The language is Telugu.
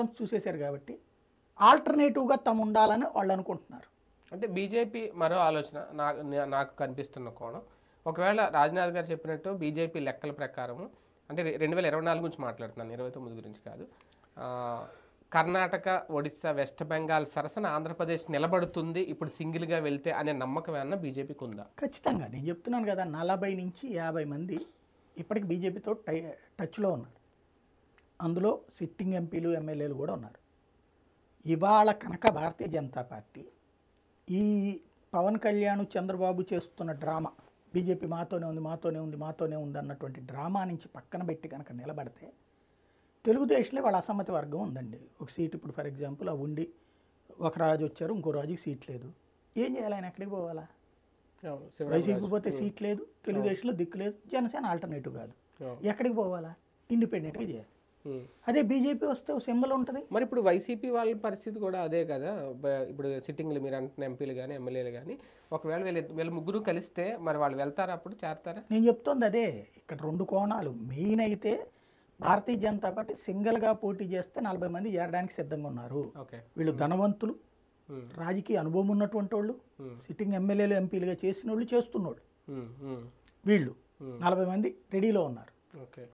చూసేశారు కాబట్టి ఆల్టర్నేటివ్గా తమ ఉండాలని వాళ్ళు అనుకుంటున్నారు. అంటే బీజేపీ మరో ఆలోచన నాకు కనిపిస్తున్న కోణం. ఒకవేళ రాజ్నాథ్ గారు చెప్పినట్టు బీజేపీ లెక్కల ప్రకారము అంటే రెండు వేల ఇరవై నాలుగు గురించి మాట్లాడుతున్నాను ఇరవై తొమ్మిది గురించి కాదు. కర్ణాటక ఒడిశా వెస్ట్ బెంగాల్ సరసన ఆంధ్రప్రదేశ్ నిలబడుతుంది ఇప్పుడు సింగిల్గా వెళ్తే అనే నమ్మకం ఏమన్నా బీజేపీకి ఉందా? ఖచ్చితంగా. నేను చెప్తున్నాను కదా నలభై నుంచి యాభై మంది ఇప్పటికి బీజేపీతో టై టచ్లో ఉన్నారు. అందులో సిట్టింగ్ ఎంపీలు ఎమ్మెల్యేలు కూడా ఉన్నారు. ఇవాళ కనుక భారతీయ జనతా పార్టీ ఈ పవన్ కళ్యాణ్ చంద్రబాబు చేస్తున్న డ్రామా బీజేపీ మాతోనే ఉంది మాతోనే ఉంది మాతోనే ఉంది అన్నటువంటి డ్రామా నుంచి పక్కన పెట్టి కనుక నిలబడితే తెలుగుదేశంలో వాళ్ళ అసమ్మతి వర్గం ఉందండి. ఒక సీట్ ఇప్పుడు ఫర్ ఎగ్జాంపుల్ ఆ ఉండి ఒక రాజు వచ్చారు ఇంకో రాజుకి సీట్ లేదు. ఏం చేయాలి ఆయన ఎక్కడికి పోవాలా? వైసీపీ. పోతే సీట్ లేదు తెలుగుదేశంలో దిక్కు లేదు జనసేన ఆల్టర్నేటివ్ కాదు. ఎక్కడికి పోవాలా? ఇండిపెండెంట్గా చేయాలి. అదే బీజేపీ వస్తే సింబల్ ఉంటుంది. మరి ఇప్పుడు వైసీపీ వాళ్ళ పరిస్థితి కూడా అదే కదా. ఇప్పుడు సిట్టింగ్లు మీరు అంటున్న ఎంపీలు కానీ ఎమ్మెల్యేలు కానీ ఒకవేళ వీళ్ళ వీళ్ళ ముగ్గురు కలిస్తే మరి వాళ్ళు వెళ్తారా అప్పుడు? చేరతారా? నేను చెప్తోంది అదే. ఇక్కడ రెండు కోణాలు. మెయిన్ అయితే భారతీయ జనతా పార్టీ సింగిల్గా పోటీ చేస్తే నలభై మంది చేరడానికి సిద్ధంగా ఉన్నారు. ఓకే. వీళ్ళు ధనవంతులు. రాజకీయ అనుభవం ఉన్నటువంటి వాళ్ళు. సిట్టింగ్ ఎమ్మెల్యేలు ఎంపీలుగా చేసిన వాళ్ళు చేస్తున్నోళ్ళు. వీళ్ళు. నలభై మంది రెడీలో ఉన్నారు. ఓకే.